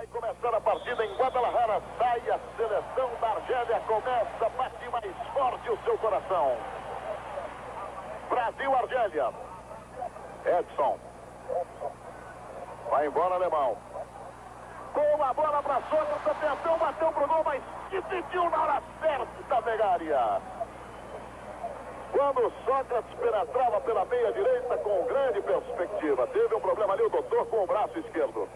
Vai começar a partida em Guadalajara. Sai a seleção da Argélia. Começa, bate mais forte o seu coração. Brasil, Argélia. Edson. Vai embora, alemão. Boa bola para Sócrates. Atenção, bateu pro gol, mas decidiu na hora certa área. Quando Sócrates penetrava pela meia direita com grande perspectiva. Teve um problema ali o doutor com o braço esquerdo.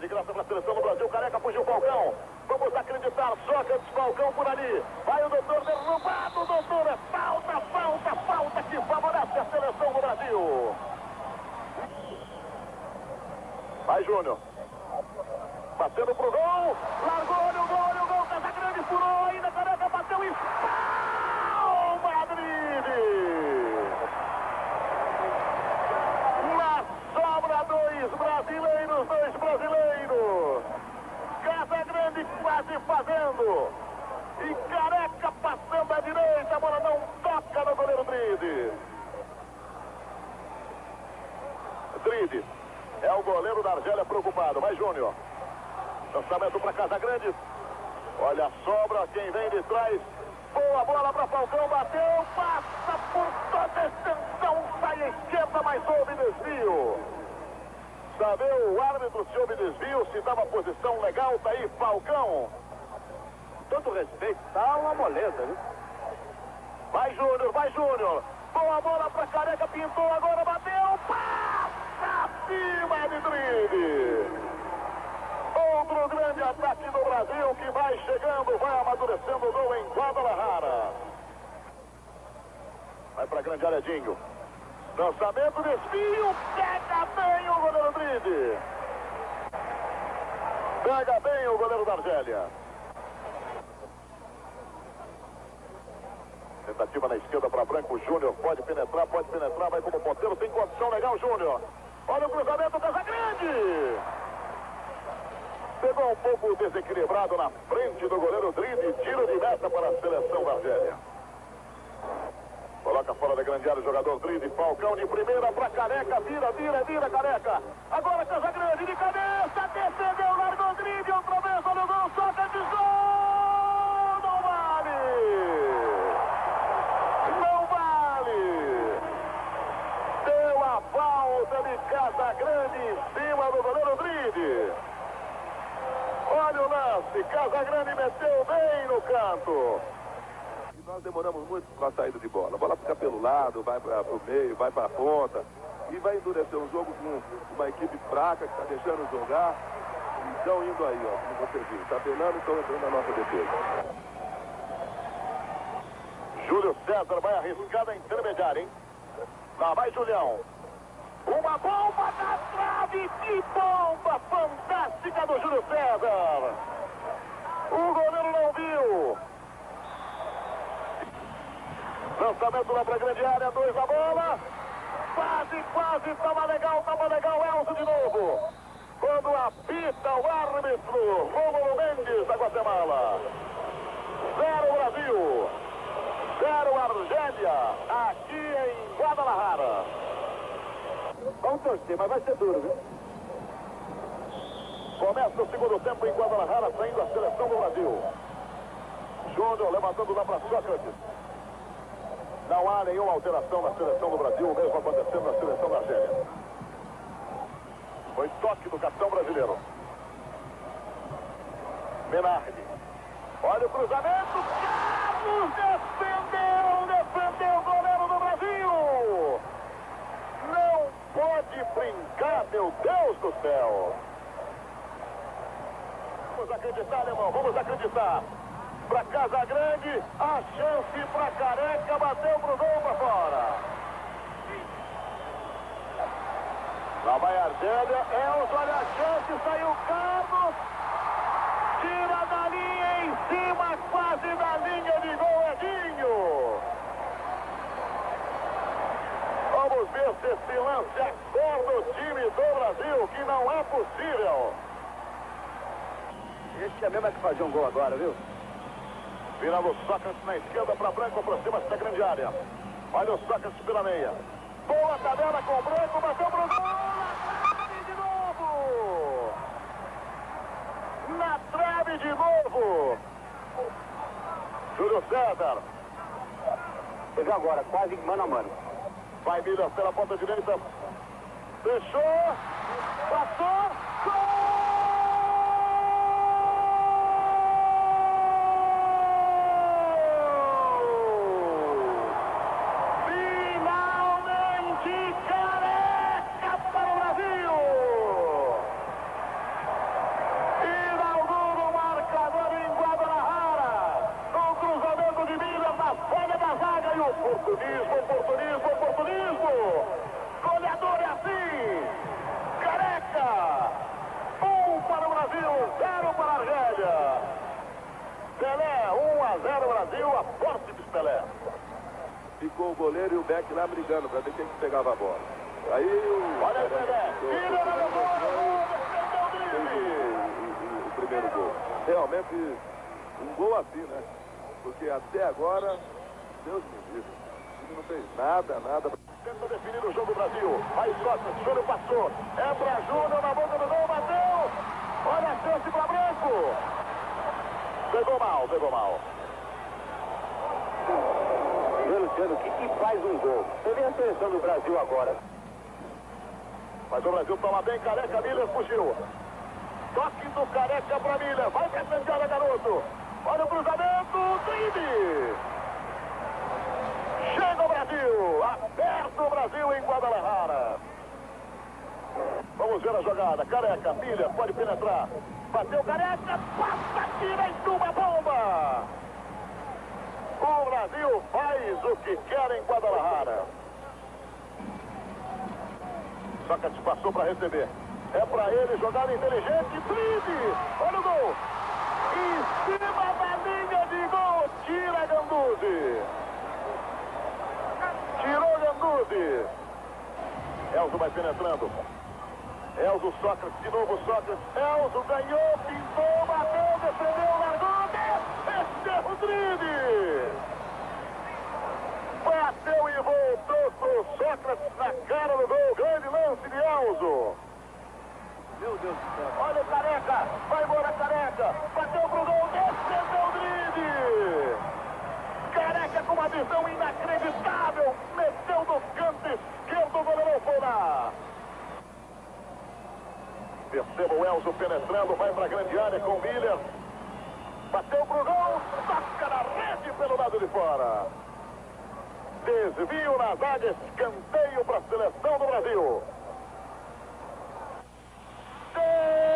De graça para a seleção do Brasil. Careca fugiu o Falcão. Vamos acreditar. Sócrates, Falcão por ali. Vai o doutor derrubado. Doutor, é falta, falta, falta que favorece a seleção do Brasil. Vai, Júnior. Batendo pro gol. Largou, olha o gol, olha o gol. Casagrande furou ainda. Careca bateu e... Pau, Madrid! Na sobra, dois brasileiros, dois brasileiros. Casagrande quase fazendo. E Careca passando à direita. A bola não toca no goleiro Dride. Dride. É o goleiro da Argélia preocupado. Vai, Júnior. Lançamento para Casa Grande. Olha a sobra, quem vem de trás. Boa bola para Falcão, bateu, passa por toda a extensão, sai esquerda, mas houve desvio. Saber o árbitro se houve desvio, se dava posição legal, tá aí Falcão. Todo respeito, tá uma moleza, viu? Vai Júnior, vai Júnior. Boa bola para Careca, pintou agora, bateu, passa acima de drible. Outro grande ataque do Brasil que vai chegando, vai amadurecendo o gol em Guadalajara. Vai para grande área Dinho. Lançamento, desvio, pega bem o goleiro Dride. Pega bem o goleiro da Argélia. Tentativa na esquerda para Branco Júnior. Pode penetrar, pode penetrar, vai como ponteiro. Tem condição legal, Júnior. Olha o cruzamento, Casagrande. Pegou um pouco desequilibrado na frente do goleiro Dride. Tiro de meta para a seleção da Argélia. Grande área o jogador Dride. Falcão de primeira para Careca. Vira, vira, vira, Careca. Agora Casagrande de cabeça. Defendeu, largou Dride. Outra vez, olha o gol. Soca de gol. Não vale. Não vale. Deu a falta de Casagrande em cima do goleiro Dride. Olha o lance, Casagrande meteu bem no canto. Nós demoramos muito com a saída de bola. A bola fica pelo lado, vai para o meio, vai para a ponta. E vai endurecer um jogo com uma equipe fraca que está deixando jogar. Estão indo aí, ó, como você viu. Tabelando e estão entrando na nossa defesa. Júlio César vai arriscar a intermediária, hein? Lá vai Julião. Uma bomba na trave, que bomba fantástica do Júlio César. O goleiro não viu. Lançamento lá para a grande área, dois a bola. Quase, quase, tava legal, tava legal, Elcio de novo. Quando apita o árbitro, Rômulo Mendes da Guatemala. Zero Brasil, zero Argélia, aqui em Guadalajara. Vamos torcer, mas vai ser duro, viu? Começa o segundo tempo em Guadalajara, saindo a seleção do Brasil. Júnior levantando lá para Sócrates. Nenhuma alteração na seleção do Brasil, o mesmo acontecendo na seleção da Argélia. Foi toque do capitão brasileiro. Menardi. Olha o cruzamento. Carlos defendeu, defendeu o goleiro do Brasil. Não pode brincar, meu Deus do céu. Vamos acreditar, irmão, vamos acreditar. Para Casa Grande, a chance para Careca, bateu pro gol para fora. Lá vai Argélia, Elzo, olha a chance, saiu Carlos. Tira da linha em cima, quase da linha de gol, Edinho. Vamos ver se esse lance acorda o time do Brasil, que não é possível. Esse é mesmo é que fazer um gol agora, viu? Vira o Sócrates na esquerda para Branco, aproxima-se da grande área. Olha o Sócrates pela meia. Boa tabela com o Branco, bateu para o gol. de novo! Na trave de novo! Júlio César. Teve agora, quase mano a mano. Vai Milhas pela ponta direita. Fechou. Passou. Ficou o goleiro e o Beck lá brigando para ver quem que pegava a bola. Aí o. Olha o Pelé. Fez o, primeiro gol. Realmente, um gol assim, né? Porque até agora, Deus me livre. O time não fez nada, nada. Tenta definir o jogo do Brasil. Aí Sócrates, Júnior passou. É pra Júnior na boca do gol, bateu. Olha a chance para Branco. Pegou mal, pegou mal. Vê, Luciano, o que, que faz um gol? Você vê a seleção do Brasil agora. Mas o Brasil toma bem, Careca, Miller fugiu. Toque do Careca para Miller. Vai caçandeada, garoto. Olha o cruzamento, drible. Chega o Brasil. Aperta o Brasil em Guadalajara. Vamos ver a jogada. Careca, Miller, pode penetrar. Bateu Careca, passa, e uma bomba. O Brasil faz o que quer em Guadalajara. Sócrates passou para receber. É para ele, jogada inteligente, drible. Olha o gol. Em cima da linha de gol, tira Ganduzzi. Tirou Ganduzzi. Elzo vai penetrando. Elzo, Sócrates, de novo Sócrates. Elzo ganhou, pintou, bateu, defendeu, largou. Esse o drible. Bateu e voltou pro Sócrates na cara do gol. Grande lance de Elzo. Meu Deus do céu. Olha o Careca. Vai embora Careca. Bateu pro gol. Defendeu o drible. Careca com uma visão inacreditável. Meteu no canto esquerdo. O goleirão foi lá. Perceba o Elzo penetrando. Vai pra grande área com o Miller. Bateu pro gol. Toca na rede pelo lado de fora. Desvio na zaga, escanteio para a seleção do Brasil. Termina,